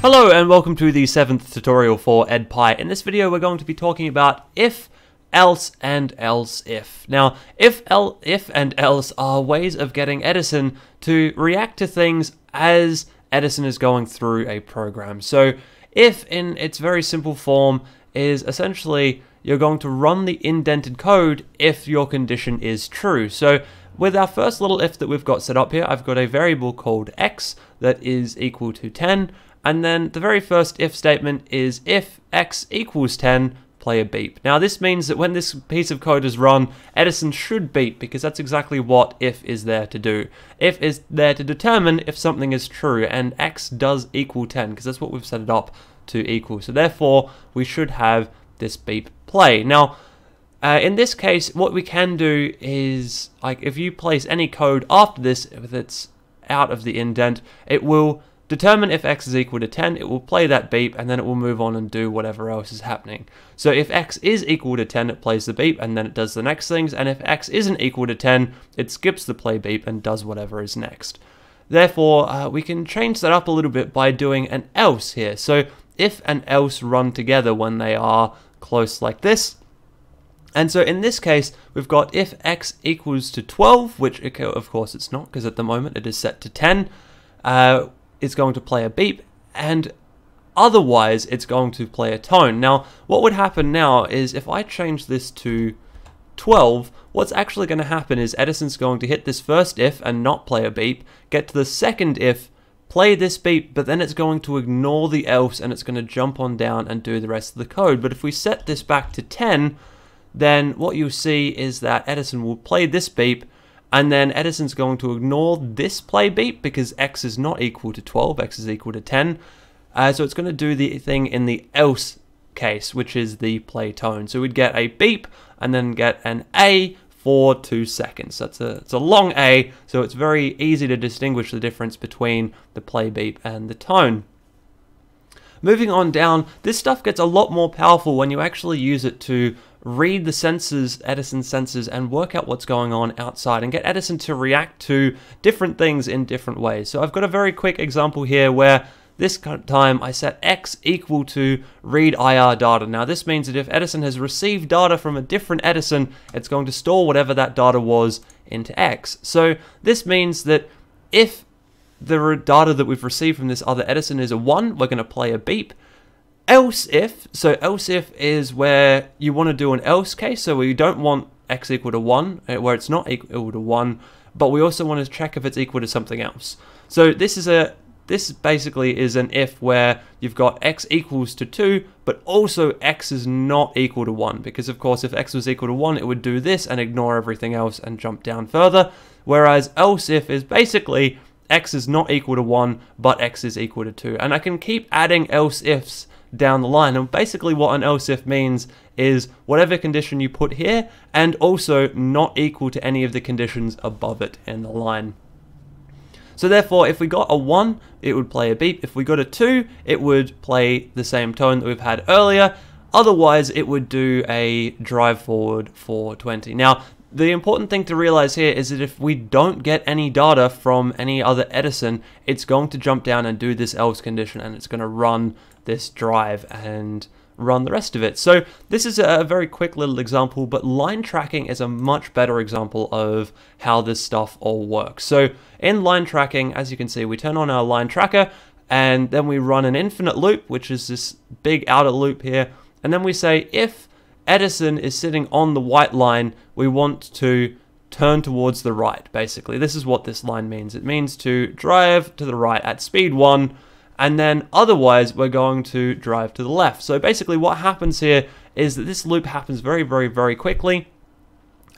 Hello and welcome to the seventh tutorial for EdPy. In this video we're going to be talking about if, else, and else if. Now, if, elif and else are ways of getting Edison to react to things as Edison is going through a program. So if in its very simple form is essentially you're going to run the indented code if your condition is true. So with our first little if that we've got set up here, I've got a variable called x that is equal to 10 and then the very first if statement is if x equals 10, play a beep. Now this means that when this piece of code is run, Edison should beep because that's exactly what if is there to do. If is there to determine if something is true and x does equal 10 because that's what we've set it up to equal. So therefore we should have this beep play. Now uh, in this case what we can do is like if you place any code after this if it's out of the indent it will determine if x is equal to 10, it will play that beep, and then it will move on and do whatever else is happening. So if x is equal to 10, it plays the beep, and then it does the next things, and if x isn't equal to 10, it skips the play beep and does whatever is next. Therefore, uh, we can change that up a little bit by doing an else here. So if and else run together when they are close like this, and so in this case, we've got if x equals to 12, which of course it's not, because at the moment it is set to 10, uh, it's going to play a beep, and otherwise it's going to play a tone. Now, what would happen now is if I change this to 12, what's actually going to happen is Edison's going to hit this first if and not play a beep, get to the second if, play this beep, but then it's going to ignore the else and it's going to jump on down and do the rest of the code. But if we set this back to 10, then what you'll see is that Edison will play this beep and then Edison's going to ignore this play beep because x is not equal to 12, x is equal to 10. Uh, so it's going to do the thing in the else case, which is the play tone. So we'd get a beep and then get an A for two seconds. That's a, it's a long A, so it's very easy to distinguish the difference between the play beep and the tone. Moving on down, this stuff gets a lot more powerful when you actually use it to read the sensors, Edison sensors, and work out what's going on outside and get Edison to react to different things in different ways. So I've got a very quick example here where this time I set X equal to read IR data. Now this means that if Edison has received data from a different Edison, it's going to store whatever that data was into X. So this means that if the data that we've received from this other Edison is a 1, we're going to play a beep. Else if, so else if is where you want to do an else case, so we don't want x equal to 1, uh, where it's not equal to 1, but we also want to check if it's equal to something else. So this is a this basically is an if where you've got x equals to 2, but also x is not equal to 1, because of course if x was equal to 1, it would do this and ignore everything else and jump down further, whereas else if is basically x is not equal to 1, but x is equal to 2. And I can keep adding else ifs down the line. And basically what an else if means is whatever condition you put here and also not equal to any of the conditions above it in the line. So therefore, if we got a 1, it would play a beep. If we got a 2, it would play the same tone that we've had earlier. Otherwise, it would do a drive forward for 20. Now, the important thing to realize here is that if we don't get any data from any other Edison, it's going to jump down and do this else condition and it's going to run this drive and run the rest of it. So this is a very quick little example, but line tracking is a much better example of how this stuff all works. So in line tracking, as you can see, we turn on our line tracker and then we run an infinite loop, which is this big outer loop here. And then we say if Edison is sitting on the white line, we want to turn towards the right, basically. This is what this line means. It means to drive to the right at speed 1, and then otherwise we're going to drive to the left. So basically what happens here is that this loop happens very, very, very quickly.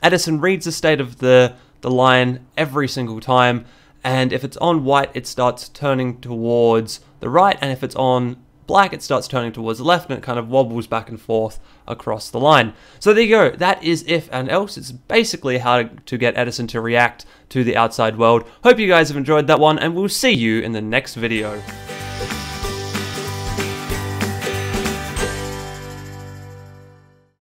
Edison reads the state of the, the line every single time, and if it's on white, it starts turning towards the right, and if it's on black, it starts turning towards the left and it kind of wobbles back and forth across the line. So there you go. That is if and else. It's basically how to get Edison to react to the outside world. Hope you guys have enjoyed that one and we'll see you in the next video.